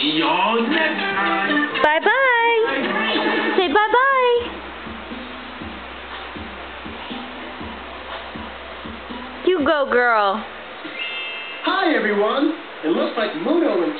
See y'all next time. Bye bye. Say bye bye. You go, girl. Hi, everyone. It looks like Muno and